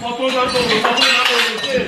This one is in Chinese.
好，多拿 pulang.